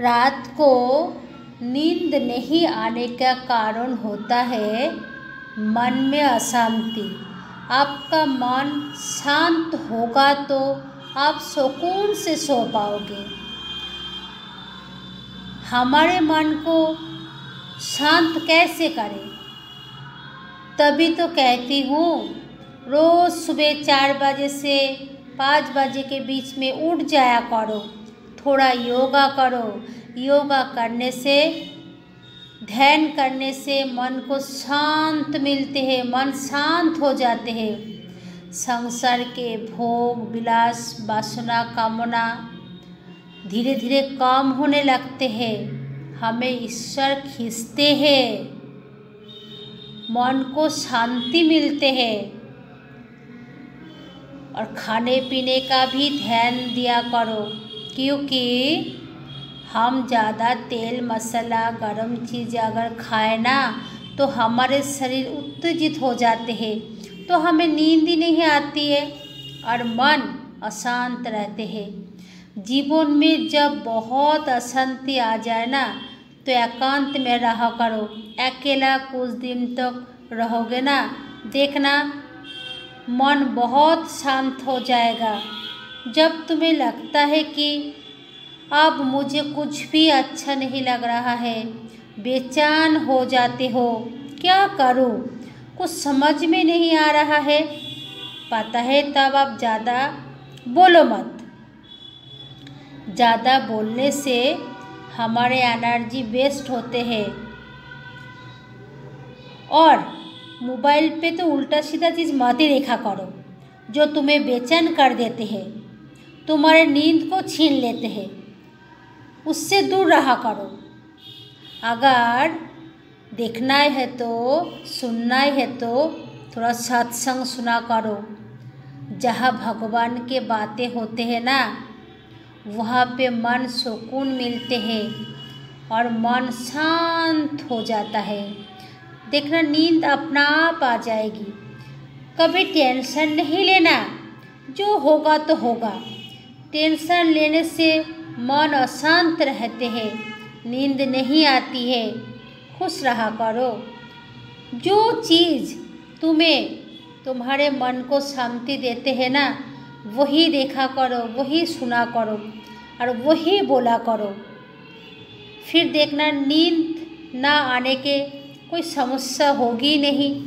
रात को नींद नहीं आने का कारण होता है मन में अशांति। आपका मन शांत होगा तो आप सुकून से सो पाओगे। हमारे मन को शांत कैसे करें? तभी तो कहती हूँ, रोज़ सुबह चार बजे से पाँच बजे के बीच में उठ जाया करो। थोड़ा योगा करो। योगा करने से, ध्यान करने से मन को शांत मिलते हैं, मन शांत हो जाते हैं। संसार के भोग, विलास, वासना, कामना धीरे धीरे कम होने लगते हैं। हमें ईश्वर खींचते हैं। मन को शांति मिलते हैं। और खाने पीने का भी ध्यान दिया करो। क्योंकि हम ज़्यादा तेल मसाला गरम चीज़ अगर खाए ना तो हमारे शरीर उत्तेजित हो जाते हैं। तो हमें नींद ही नहीं आती है और मन अशांत रहते हैं। जीवन में जब बहुत अशांति आ जाए ना तो एकांत में रहा करो। अकेला कुछ दिन तक रहोगे ना, देखना मन बहुत शांत हो जाएगा। जब तुम्हें लगता है कि अब मुझे कुछ भी अच्छा नहीं लग रहा है, बेचैन हो जाते हो। क्या करूँ? कुछ समझ में नहीं आ रहा है। पता है तब आप ज़्यादा बोलो मत। ज़्यादा बोलने से हमारे एनर्जी वेस्ट होते हैं। और मोबाइल पे तो उल्टा सीधा चीज़ मत ही देखा करो, जो तुम्हें बेचैन कर देते हैं। तुम्हारे नींद को छीन लेते हैं। उससे दूर रहा करो। अगर देखना है तो सुनना है तो थोड़ा सत्संग सुना करो। जहाँ भगवान के बातें होते हैं ना, वहाँ पे मन सुकून मिलते हैं और मन शांत हो जाता है। देखना नींद अपना आप आ जाएगी। कभी टेंशन नहीं लेना। जो होगा तो होगा। टेंशन लेने से मन अशांत रहते हैं। नींद नहीं आती है। खुश रहा करो। जो चीज़ तुम्हें तुम्हारे मन को शांति देते हैं ना, वही देखा करो, वही सुना करो और वही बोला करो। फिर देखना नींद ना आने के कोई समस्या होगी नहीं।